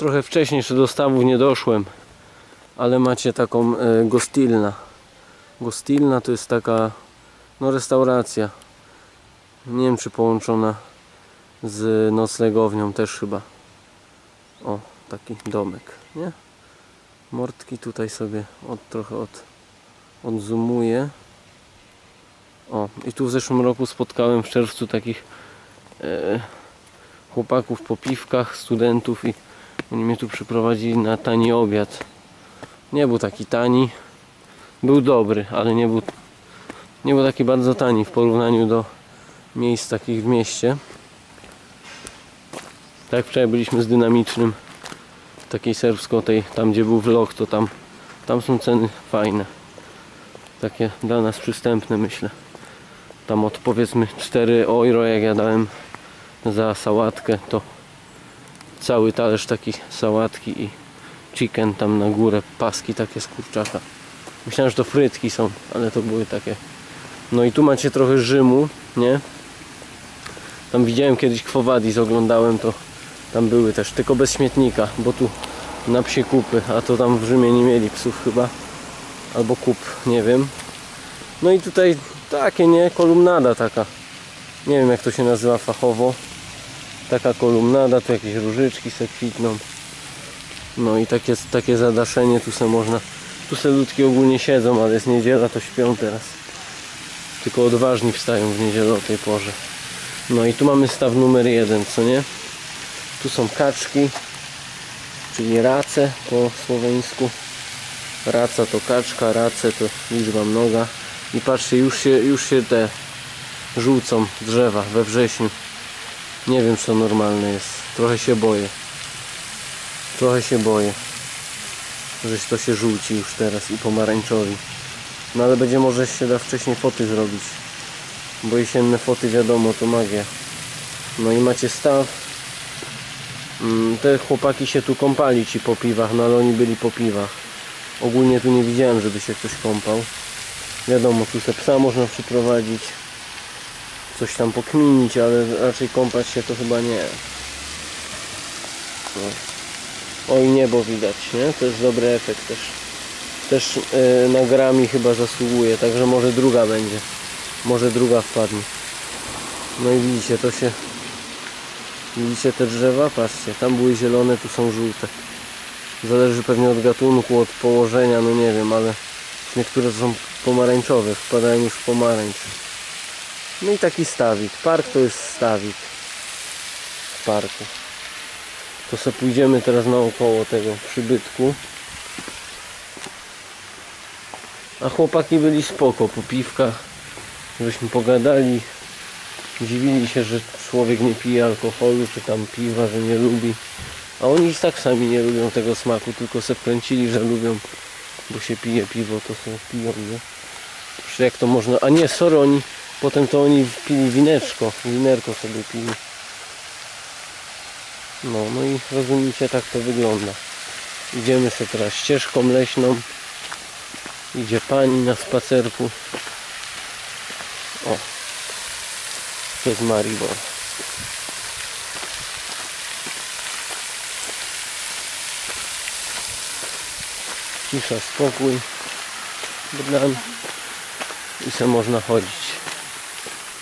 Trochę wcześniej jeszcze do stawów nie doszłem, ale macie taką e, Gostilna. Gostilna to jest taka no restauracja. Nie wiem czy połączona z noclegownią też chyba. O, taki domek, nie? Mortki tutaj sobie od, trochę od, odzumuję. O, i tu w zeszłym roku spotkałem w czerwcu takich e, chłopaków po piwkach, studentów i oni mnie tu przyprowadzili na tani obiad. Nie był taki tani. Był dobry, ale nie był, nie był taki bardzo tani w porównaniu do miejsc takich w mieście. Tak wczoraj byliśmy z dynamicznym takiej serbsko tej, tam gdzie był vlog, to tam tam są ceny fajne. Takie dla nas przystępne myślę. Tam od powiedzmy 4 euro jak ja dałem za sałatkę, to cały talerz takiej sałatki i chicken tam na górę, paski takie z kurczaka. Myślałem, że to frytki są, ale to były takie. No i tu macie trochę Rzymu, nie? Tam widziałem kiedyś Kwowadis, oglądałem to. Tam były też, tylko bez śmietnika, bo tu na psie kupy, a to tam w Rzymie nie mieli psów chyba. Albo kup, nie wiem. No i tutaj takie, nie? Kolumnada taka. Nie wiem jak to się nazywa fachowo. Taka kolumnada, tu jakieś różyczki se kwitną. No i takie, takie zadaszenie tu se można. Tu se ludki ogólnie siedzą, ale jest niedziela, to śpią teraz. Tylko odważni wstają w niedzielę o tej porze. No i tu mamy staw numer jeden, co nie? Tu są kaczki, czyli race po słoweńsku. Raca to kaczka, race to liczba mnoga. I patrzcie, już się, już się te żółcą drzewa we wrześniu. Nie wiem, co normalne jest. Trochę się boję. Trochę się boję, że to się żółci już teraz i pomarańczowi. No ale będzie może się da wcześniej foty zrobić. Bo jesienne foty wiadomo to magia. No i macie staw. Mm, Te chłopaki się tu kąpali ci po piwach, no ale oni byli po piwach. Ogólnie tu nie widziałem, żeby się ktoś kąpał. Wiadomo, tu se psa można przyprowadzić. Coś tam pokminić, ale raczej kąpać się to chyba nie. No. Oj, niebo widać, nie? To jest dobry efekt też. Też yy, na grami chyba zasługuje, także może druga będzie. Może druga wpadnie. No i widzicie, to się... Widzicie te drzewa? Patrzcie, tam były zielone, tu są żółte. Zależy pewnie od gatunku, od położenia, no nie wiem, ale niektóre są pomarańczowe, wpadają już w pomarańcz. No i taki stawik. Park to jest stawik. W parku. To sobie pójdziemy teraz naokoło tego przybytku. A chłopaki byli spoko po piwkach. Żeśmy pogadali. Dziwili się, że człowiek nie pije alkoholu, czy tam piwa, że nie lubi. A oni i tak sami nie lubią tego smaku, tylko se wkręcili, że lubią, bo się pije piwo, to sobie piją, nie? Przecież jak to można... A nie, sorry, oni... Potem to oni pili wineczko, winerko sobie pili. No, no i rozumiecie, tak to wygląda. Idziemy sobie teraz ścieżką leśną. Idzie pani na spacerku. O, przez Maribor. Cisza, spokój. Bram. I se można chodzić.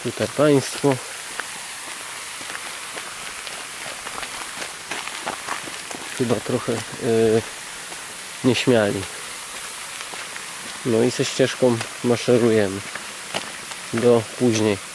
Tutaj państwo. Chyba trochę yy, nieśmiali. No i ze ścieżką maszerujemy do później.